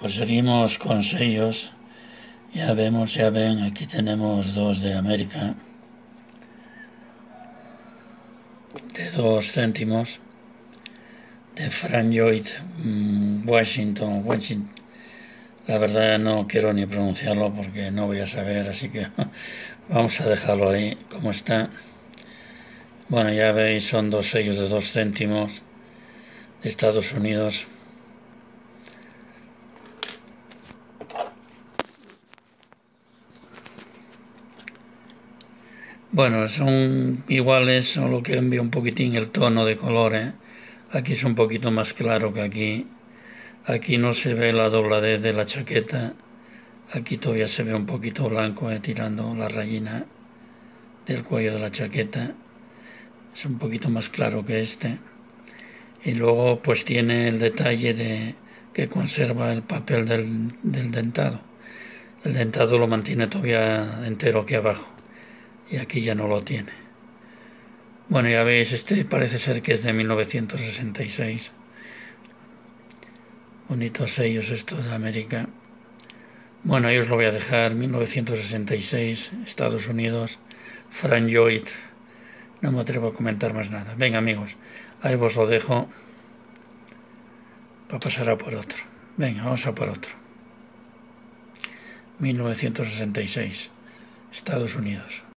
Pues seguimos con sellos. Ya vemos, ya ven, aquí tenemos dos de América. De dos céntimos. De Frank Lloyd, mm, Washington, Washington. La verdad no quiero ni pronunciarlo porque no voy a saber, así que vamos a dejarlo ahí como está. Bueno, ya veis, son dos sellos de dos céntimos de Estados Unidos. Bueno, son iguales, solo que envío un poquitín el tono de colores. Aquí es un poquito más claro que aquí. Aquí no se ve la dobladez de la chaqueta. Aquí todavía se ve un poquito blanco, eh, tirando la rayina del cuello de la chaqueta. Es un poquito más claro que este. Y luego pues tiene el detalle de que conserva el papel del, del dentado. El dentado lo mantiene todavía entero aquí abajo y aquí ya no lo tiene. Bueno, ya veis, este parece ser que es de 1966. Bonitos sellos estos de América. Bueno, ahí os lo voy a dejar, 1966, Estados Unidos, Frank Lloyd. No me atrevo a comentar más nada. Venga amigos, ahí os lo dejo para pasar a por otro. Venga, vamos a por otro. 1966, Estados Unidos.